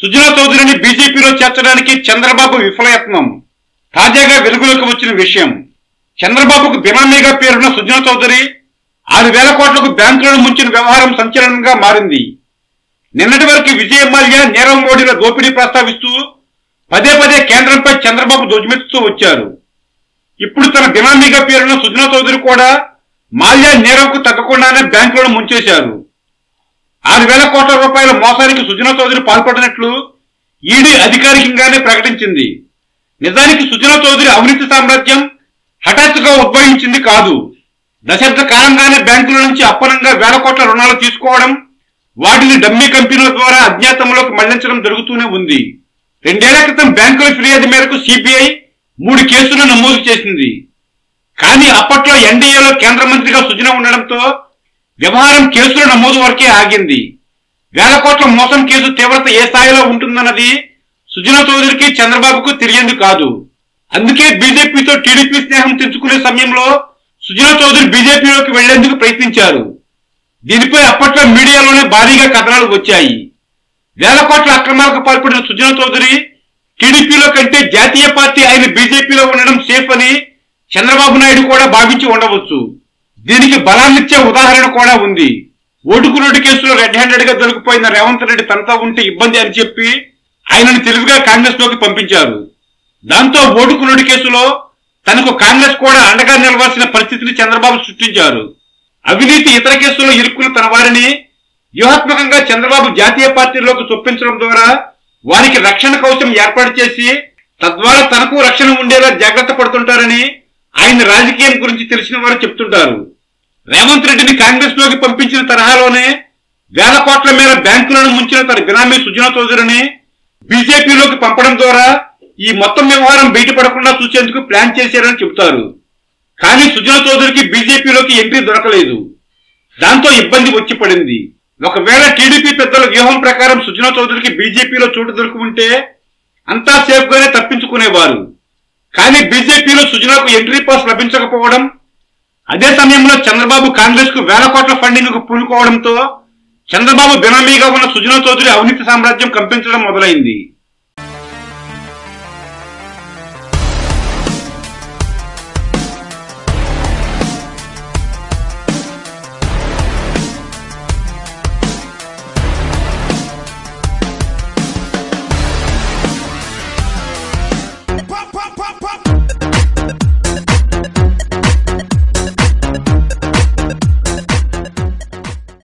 సుజనా చౌదరిని బీజేపీలో చేర్చడానికి చంద్రబాబు విఫలయత్నం. తాజాగా వెలుగులోకి వచ్చిన విషయం. చంద్రబాబుకు బినామీగా పేరున్న సుజనా చౌదరి ఆరు వేల కోట్లకు బ్యాంకులను ముంచిన వ్యవహారం సంచలనంగా మారింది. నిన్నటి వరకు విజయ మాల్యా నీరవ్ మోడీల దోపిడీ ప్రస్తావిస్తూ పదే పదే కేంద్రంపై చంద్రబాబు ధ్వజమెత్తుతూ వచ్చారు. ఇప్పుడు తన బినామీగా పేరున్న సుజనా చౌదరి కూడా మాల్యా నీరవ్కు తగ్గకుండానే బ్యాంకులను ముంచేశారు. ఆరు వేల కోట్ల రూపాయల మోసానికి సుజనా చౌదరి పాల్పడినట్లు ఈడీ అధికారికంగానే ప్రకటించింది. నిజానికి సుజనా చౌదరి అవినీతి సామ్రాజ్యం హఠాత్తుగా ఉద్భవించింది కాదు. దశాబ్ద కాలంగానే బ్యాంకుల నుంచి అప్పనంగా వేల కోట్ల రుణాలు తీసుకోవడం వాటిని డమ్మీ కంపెనీల ద్వారా అజ్ఞాతంలోకి మళ్ళించడం జరుగుతూనే ఉంది. రెండేళ్ళ క్రితం బ్యాంకుల ఫిర్యాదు మేరకు సిబిఐ మూడు కేసులు నమోదు చేసింది. కానీ అప్పట్లో ఎన్డీఏలో కేంద్ర మంత్రిగా సుజన ఉండడంతో వ్యవహారం కేసుల నమోదు వరకే ఆగింది. వేల కోట్ల మోసం కేసు తీవ్రత ఏ స్థాయిలో ఉంటుందన్నది సుజనా చౌదరికి చంద్రబాబుకు తెలియంది కాదు. అందుకే బీజేపీతో టీడీపీ స్నేహం తెచ్చుకునే సమయంలో సుజనా చౌదరి బీజేపీలోకి వెళ్ళేందుకు ప్రయత్నించారు. దీనిపై అప్పట్లో మీడియాలోనే భారీగా కథనాలు వచ్చాయి. వేల కోట్ల అక్రమాలకు పాల్పడిన సుజనా చౌదరి టీడీపీలో కంటే జాతీయ పార్టీ అయిన బీజేపీలో ఉండడం సేఫ్ అని చంద్రబాబు నాయుడు కూడా భావించి ఉండవచ్చు. దీనికి బలాన్నిచ్చే ఉదాహరణ కూడా ఉంది. ఓటుకు నోటు కేసులో రెడ్ హ్యాండెడ్గా దొరికిపోయిన రేవంత్ రెడ్డి తనతో ఉంటే ఇబ్బంది అని చెప్పి ఆయనను తెలుగుగా కాంగ్రెస్లోకి పంపించారు. దాంతో ఓటుకు నోటు కేసులో తనకు కాంగ్రెస్ కూడా అండగా నిలవాల్సిన పరిస్థితిని చంద్రబాబు సృష్టించారు. అవినీతి ఇతర కేసుల్లో ఇరుక్కున్న తన వారిని వ్యూహాత్మకంగా చంద్రబాబు జాతీయ పార్టీలోకి చొప్పించడం ద్వారా వారికి రక్షణ కవచం ఏర్పాటు చేసి తద్వారా తనకు రక్షణ ఉండేలా జాగ్రత్త పడుతుంటారని ఆయన రాజకీయం గురించి తెలిసిన వారు చెప్తుంటారు. రేవంత్ రెడ్డిని కాంగ్రెస్లోకి పంపించిన తరహాలోనే వేల కోట్ల మేర బ్యాంకులను ముంచిన తన బినామీ సుజనా చౌదరిని బీజేపీలోకి పంపడం ద్వారా ఈ మొత్తం వ్యవహారం బయటపడకుండా చూసేందుకు ప్లాన్ చేశారని చెబుతారు. కానీ సుజనా చౌదరికి బీజేపీలోకి ఎంట్రీ దొరకలేదు. దాంతో ఇబ్బంది వచ్చి పడింది. ఒకవేళ టీడీపీ పెద్దల వ్యూహం ప్రకారం సుజనా చౌదరికి బీజేపీలో చోటు దొరికి ఉంటే అంతా సేఫ్ గానే తప్పించుకునేవారు. కానీ బీజేపీలో సుజనాకు ఎంట్రీ పాస్ లభించకపోవడం అదే సమయంలో చంద్రబాబు కాంగ్రెస్కు వేల కోట్ల ఫండింగ్కు పూనుకోవడంతో చంద్రబాబు బినామీగా ఉన్న సుజనా చౌదరి అవినీతి సామ్రాజ్యం కంపించడం మొదలైంది.